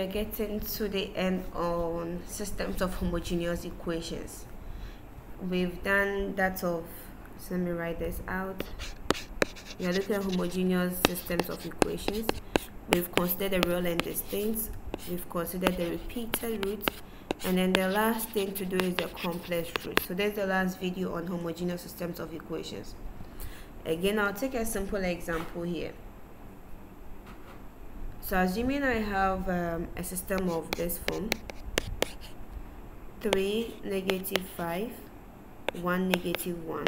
we're getting to the end on systems of homogeneous equations. We've done that of so let me write this out. We are looking at homogeneous systems of equations. We've considered the real and distinct we've considered the repeated roots. And then the last thing to do is the complex roots. So that's the last video on homogeneous systems of equations. Again i'll take a simple example here so assuming I have um, a system of this form 3 negative 5 1 negative 1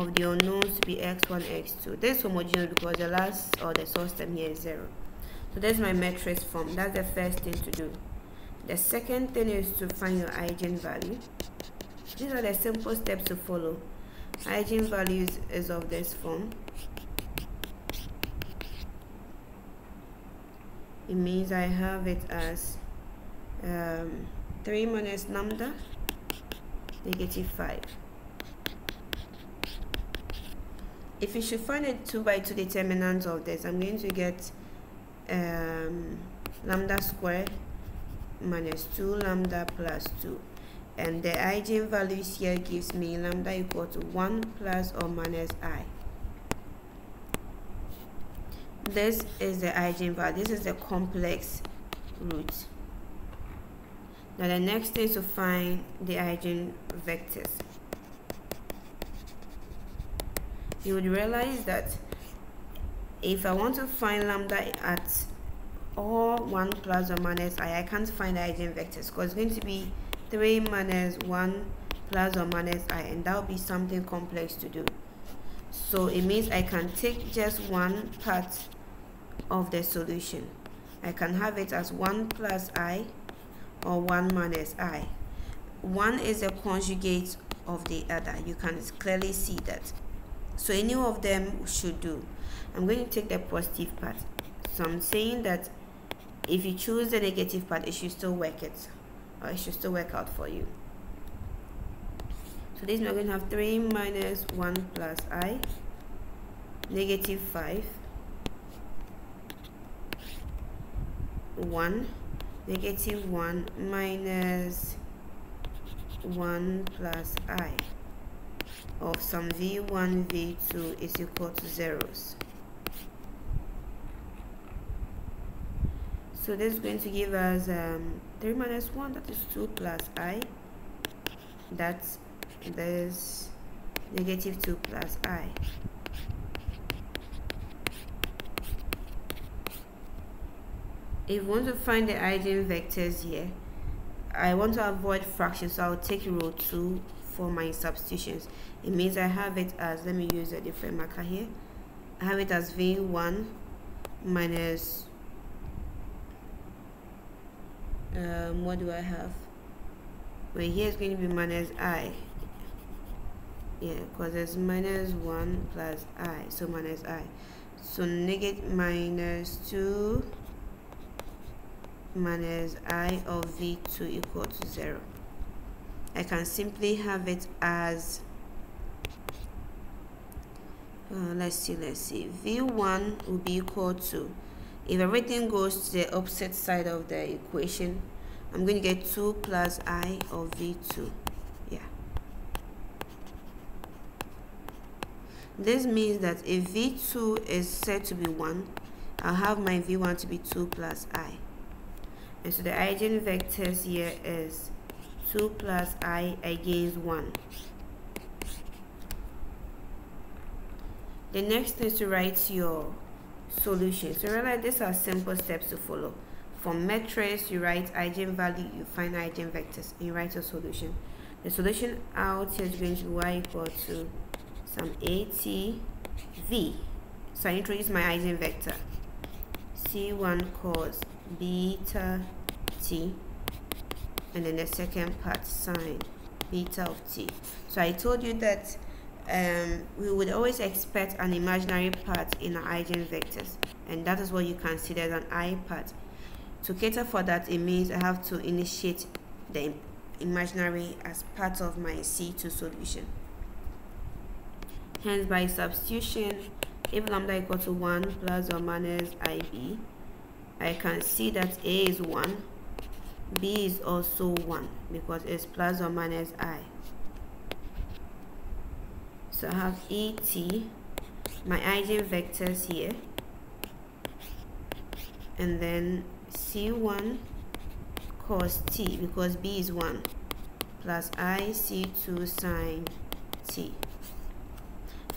of the unknowns to be x1 x2 this is homogeneous because the last or the source term here is 0 so that's my matrix form. That's the first thing to do. The second thing is to find your eigenvalue. These are the simple steps to follow. Eigenvalues is of this form it means I have it as um, 3 minus lambda negative 5 if you should find a 2 by 2 determinant of this I'm going to get um, lambda squared minus 2 lambda plus 2 and the eigenvalues here gives me lambda equal to 1 plus or minus i this is the eigenvalue this is the complex root now the next thing is to find the eigenvectors you would realize that if I want to find lambda at all 1 plus or minus i, I can't find eigenvectors because it's going to be 3 minus 1 plus or minus i and that will be something complex to do. So it means I can take just one part of the solution. I can have it as 1 plus i or 1 minus i. 1 is a conjugate of the other. You can clearly see that. So any of them should do. I'm going to take the positive part. So I'm saying that if you choose the negative part, it should still work it. Or it should still work out for you. So this we're going to have 3 minus 1 plus i, negative 5 1 negative 1 minus 1 plus i of some v1 v2 is equal to zeros. So this is going to give us um, 3 minus 1 that is 2 plus i. That's this negative 2 plus i if we want to find the eigenvectors here I want to avoid fractions so I'll take row 2 for my substitutions. It means I have it as let me use a different marker here. I have it as v1 minus um, what do I have? Well here is going to be minus i. Yeah because it's minus 1 plus i so minus i. So negative minus 2 minus i of v2 equal to 0 I can simply have it as uh, let's see let's see. V1 will be equal to if everything goes to the opposite side of the equation I'm going to get 2 plus i of v2 yeah. This means that if v2 is said to be 1 I'll have my v1 to be 2 plus i and so the eigenvectors here is 2 plus i against 1 the next is to write your solution. So realize these are simple steps to follow. From matrix you write eigenvalue you find eigenvectors and you write your solution. The solution out here is going to be y equal to some at v. So i introduce my eigenvector. C1 cos beta t. And then the second part sine beta of t. So i told you that um, we would always expect an imaginary part in our eigenvectors. And that is what you consider an i part. To cater for that it means i have to initiate the imaginary as part of my c2 solution. Hence by substitution if lambda equal to 1 plus or minus ib I can see that A is 1 B is also 1 because it's plus or minus I. So I have ET my eigenvectors here. And then C1 cos T because B is 1 plus I C2 sine T.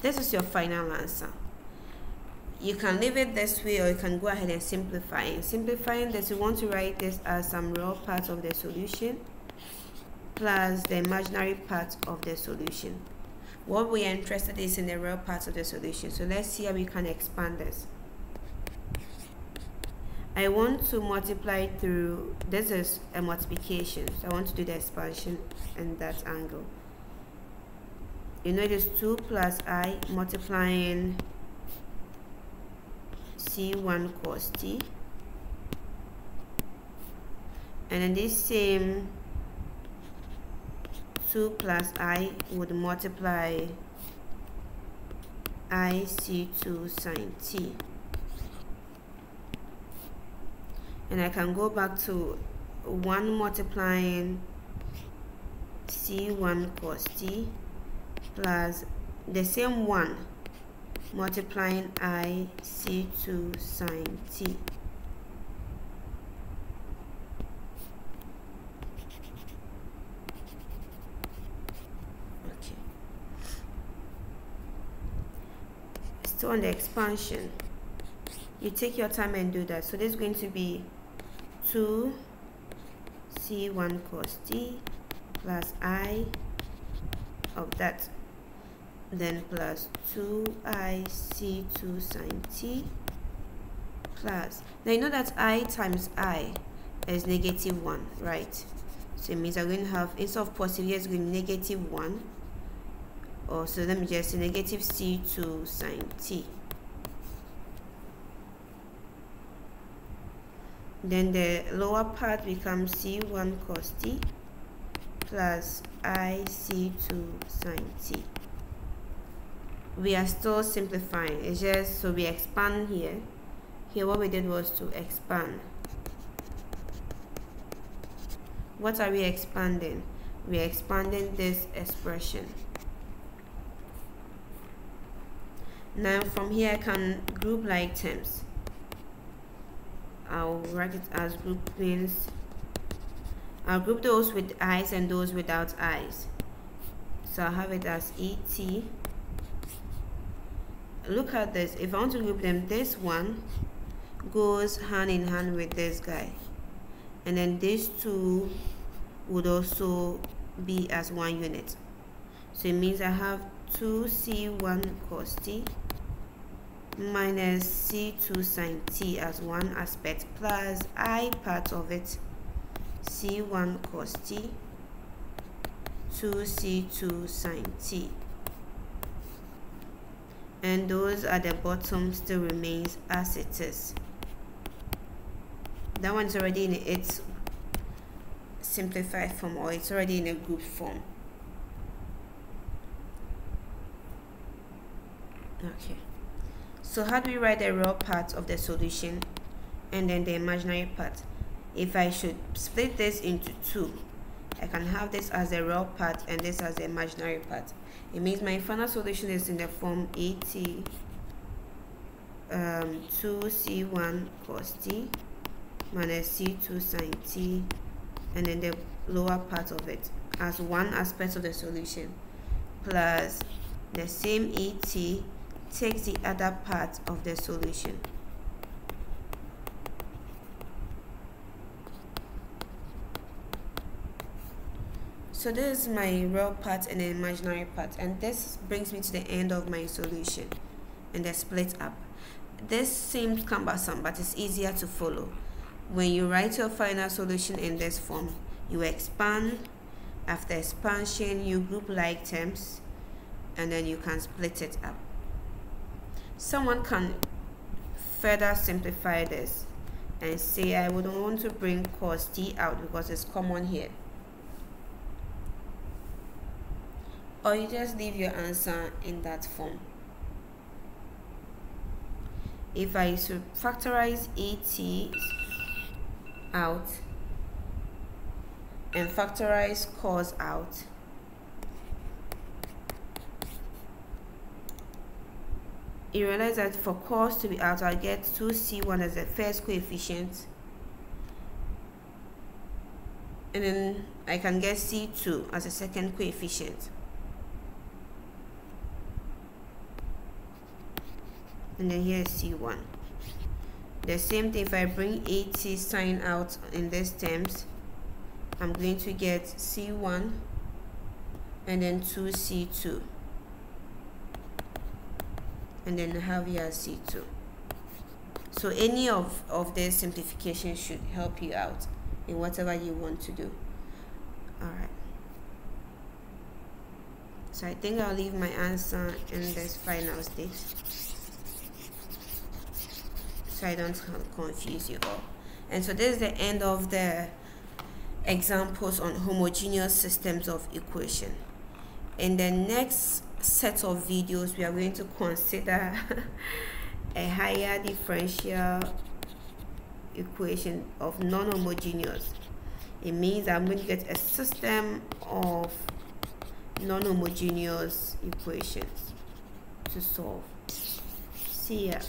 This is your final answer you can leave it this way or you can go ahead and simplify it. Simplifying this, you want to write this as some real part of the solution plus the imaginary part of the solution. What we are interested is in the real part of the solution. So let's see how we can expand this. I want to multiply through, this is a multiplication. So I want to do the expansion in that angle. You know it is 2 plus i multiplying c1 cos t. And then this same 2 plus i would multiply i c2 sine t. And I can go back to 1 multiplying c1 cos t plus the same 1 multiplying i c2 sine t. Okay. Still on the expansion, you take your time and do that. So this is going to be 2 c1 cos t plus i of that then plus 2ic2 sine t plus now you know that i times i is negative 1 right? So it means i'm going to have instead of positive it's going to be negative 1 or so let me just say negative c2 sine t. Then the lower part becomes c1 cos t plus ic2 sine t we are still simplifying. It's just so we expand here. Here what we did was to expand. What are we expanding? We're expanding this expression. Now from here I can group like terms. I'll write it as group groupings I'll group those with eyes and those without eyes so I have it as ET look at this. If I want to group them this one goes hand in hand with this guy. And then these two would also be as one unit. So it means I have 2c1 cos t minus c2 sine t as one aspect plus i part of it c1 cos t 2c2 sine t and those at the bottom still remains as it is. That one's already in its simplified form or it's already in a group form. Okay. So how do we write the real part of the solution and then the imaginary part? If I should split this into two I can have this as a real part and this as the imaginary part. It means my final solution is in the form at um, 2c1 cos t minus c2 sine t and then the lower part of it as one aspect of the solution plus the same et takes the other part of the solution so this is my real part and the imaginary part and this brings me to the end of my solution and the split up. This seems cumbersome but it's easier to follow. When you write your final solution in this form you expand. After expansion you group like terms and then you can split it up. Someone can further simplify this and say I would want to bring cos t out because it's common here or you just leave your answer in that form. If I factorize 80 out and factorize cos out you realize that for cos to be out I'll get 2c1 as the first coefficient and then I can get c2 as a second coefficient and then here is c1 the same thing if I bring 80 sine out in these terms I'm going to get c1 and then 2c2 and then have here c2 so any of of the simplification should help you out in whatever you want to do. All right so I think I'll leave my answer in this final state so I don't confuse you all. And so this is the end of the examples on homogeneous systems of equation. In the next set of videos, we are going to consider a higher differential equation of non-homogeneous. It means I'm going to get a system of non-homogeneous equations to solve. See ya.